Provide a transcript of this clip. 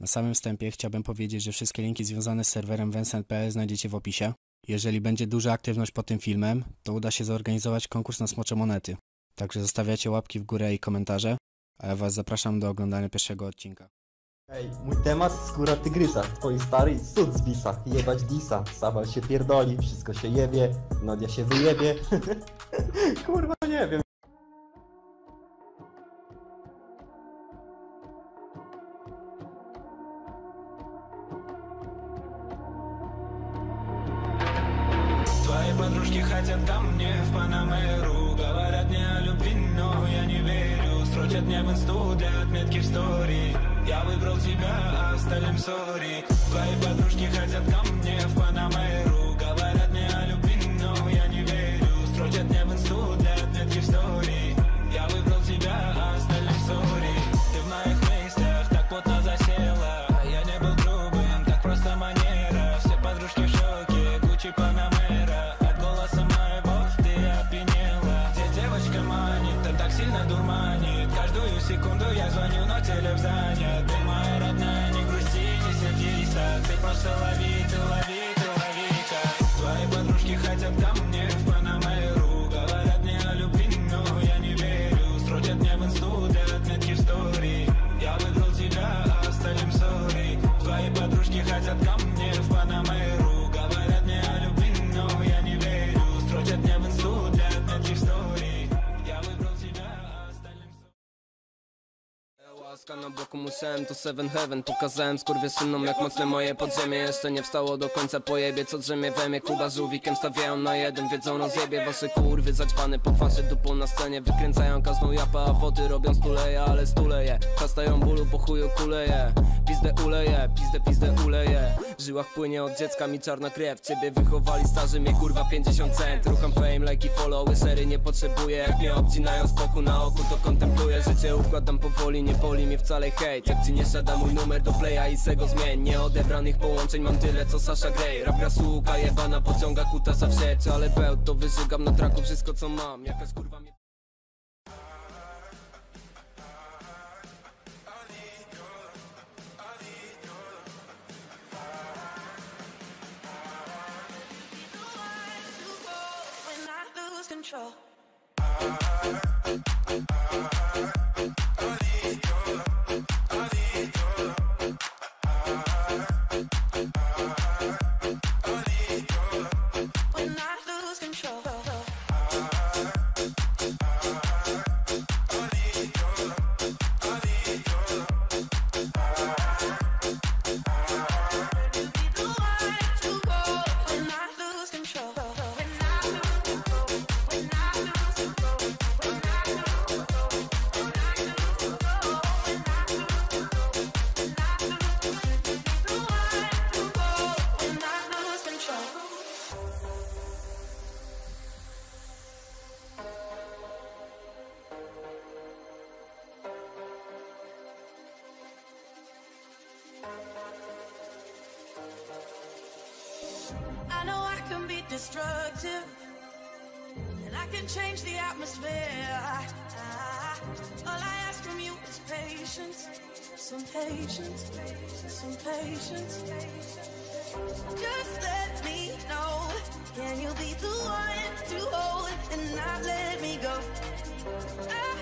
Na samym wstępie chciałbym powiedzieć, że wszystkie linki związane z serwerem Vincent.pl znajdziecie w opisie. Jeżeli będzie duża aktywność pod tym filmem, to uda się zorganizować konkurs na smocze monety. Także zostawiacie łapki w górę i komentarze, a ja was zapraszam do oglądania pierwszego odcinka. Ej, mój temat skóra tygrysa, twoi stary cud z bisa, jebać disa, Sawal się pierdoli, wszystko się jebie, Nadia się wyjebie, kurwa nie wiem. Подружки хотят ко мне в Панамеру. Говорят не о любви, но я не верю. Строчат мне в инсту для отметки в стори. Я выбрал тебя, а остальным сори. Твои подружки хотят ко мне в Панамеру so I Laska na bloku musiałem to seven heaven. Pokazałem skurwysynom jak mocne moje podziemie. Jeszcze nie wstało do końca pojebie Co drzemie we mnie. Kuba z Uwikiem stawiają na jeden Wiedzą rozjebie wasze kurwy zaćpane Po kwasie dupą na scenie. Wykręcają każdą japa A wody robią stuleje, ale stuleje. Kastają bólu po chuju kuleje. Pizdę uleje, pizdę pizdę uleje. W żyłach płynie od dziecka mi czarna krew. Ciebie wychowali starzy mnie kurwa 50 cent. Rucham fame, like i followy, sery nie potrzebuję. Jak mnie obcinają z boku na oku to kontempluję Życie. Układam powoli, nie boli mnie wcale hejt. Jak ci nie siada mój numer do playa i se go zmień. Nieodebranych połączeń mam tyle co Sasha Grey. Rap suka jebana pociąga kutasa w sieć Ale bełt to wyżygam na traku wszystko co mam. Jakaś kurwa mnie control. Destructive, and I can change the atmosphere. All I ask from you is patience, some patience, some patience. Just let me know, can you be the one to hold and not let me go? I